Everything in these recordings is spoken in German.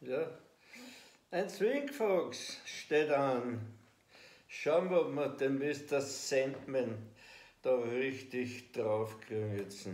Ja. Ein Swingfox steht an. Schauen wir, wir den Mr. Sandman da richtig draufkriegen jetzt.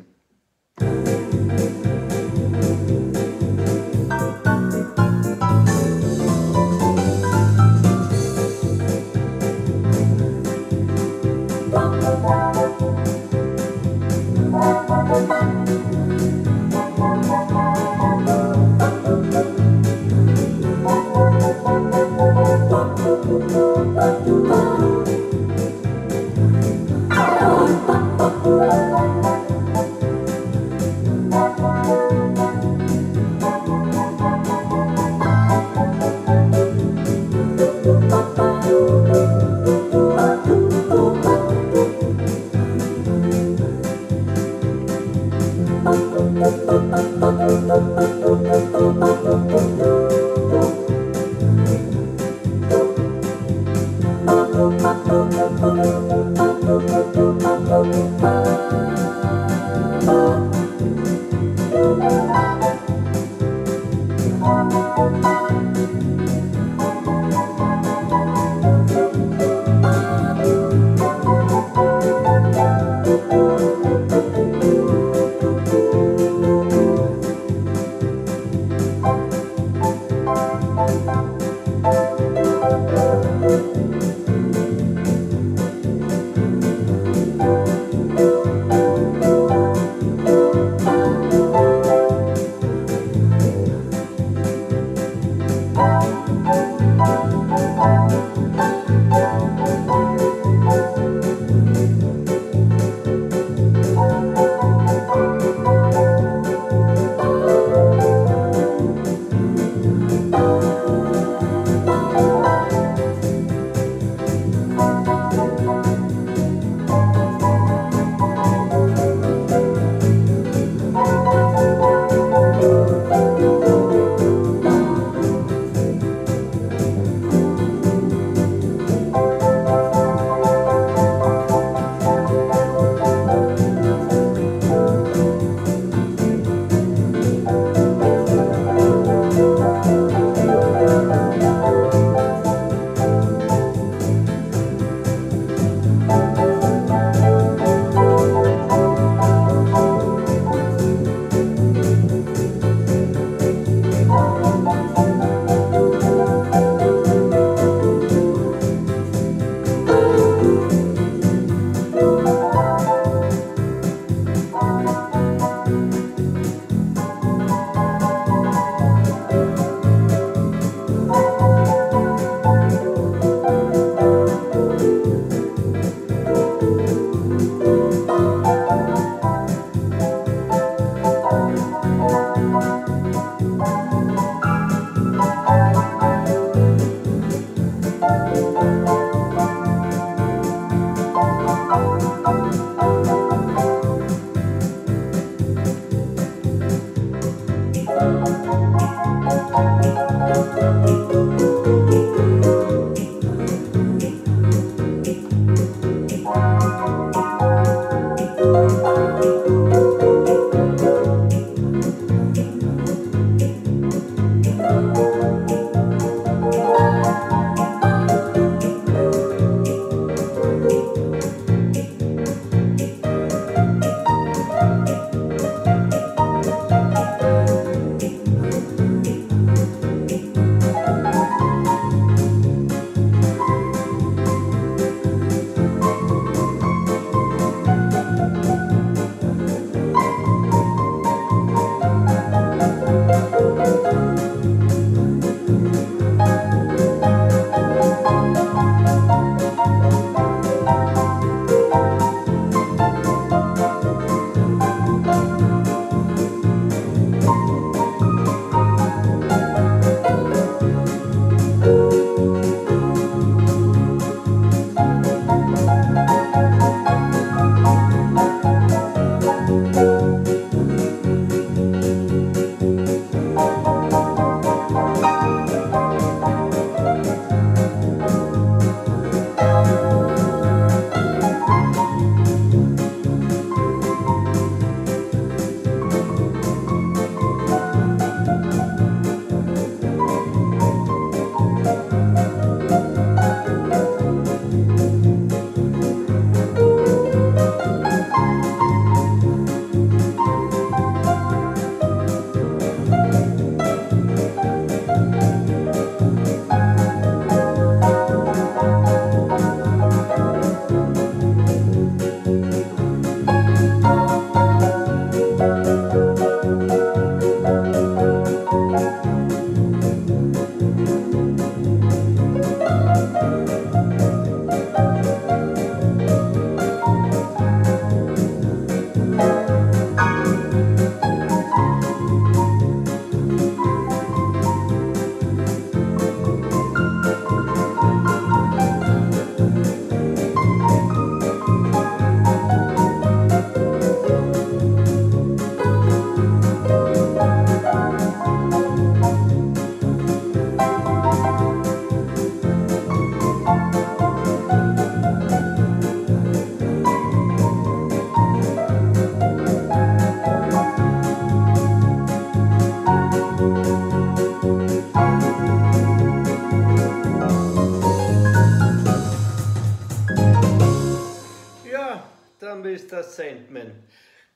Mr. Sandman.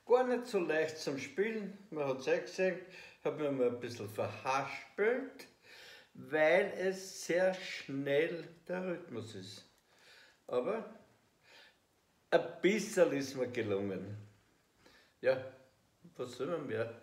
Gar nicht so leicht zum Spielen, man hat es eh gesehen, habe mir mal ein bisschen verhaspelt, weil es sehr schnell der Rhythmus ist. Aber ein bisschen ist mir gelungen. Ja, was soll man mehr?